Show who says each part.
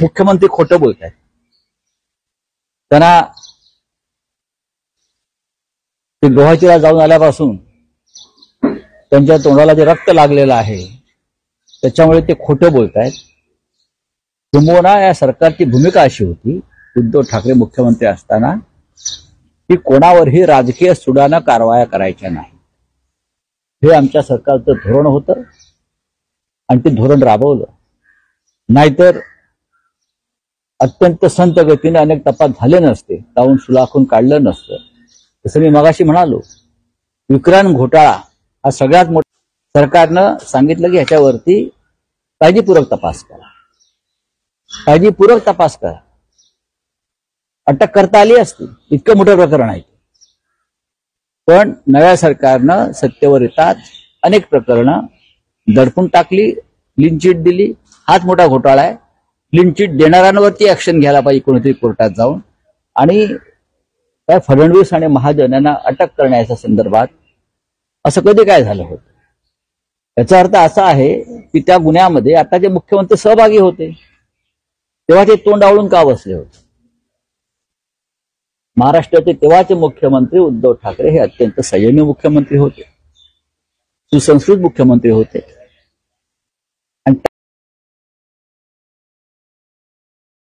Speaker 1: मुख्यमंत्री खोटं बोलत आहेत त्यांना ते गुवाहाटीला जाऊन आल्यापासून त्यांच्या तोंडाला जे रक्त लागलेलं आहे त्याच्यामुळे ते खोटं बोलत आहेत या सरकारची भूमिका अशी होती उद्धव ठाकरे मुख्यमंत्री असताना की कोणावरही राजकीय सुडानं कारवाया करायच्या नाही हे आमच्या सरकारचं धोरण होतं आणि ते धोरण राबवलं. नाहीतर अत्यंत संत गतीने अनेक तपास झाले नसते जाऊन सुलाखून काढलं नसतं. तसं मी मगाशी म्हणालो विक्रांत घोटाळा हा सगळ्यात मोठा सरकारनं सांगितलं की ह्याच्यावरती काळजीपूर्वक तपास करा. काळजीपूर्वक तपास करा. अटक करता आली असती इतकं मोठं प्रकरण आहे ते. पण नव्या सरकारनं सत्तेवर येतात अनेक प्रकरणं दडपून टाकली क्लीन चिट दिली हाच मोठा घोटाळा आहे. क्लीन चिट देणाऱ्यांवरती ऍक्शन घ्यायला पाहिजे कोणीतरी कोर्टात जाऊन. आणि काय फडणवीस आणि महाजन यांना अटक करण्याच्या संदर्भात असं कधी काय झालं होतं? याचा अर्थ असा आहे की त्या गुन्ह्यामध्ये आता जे मुख्यमंत्री सहभागी होते तेव्हा ते तोंड आवळून का बसले होते? महाराष्ट्राचे तेव्हाचे मुख्यमंत्री उद्धव ठाकरे हे अत्यंत संयमी मुख्यमंत्री होते सुसंस्कृत मुख्यमंत्री होते.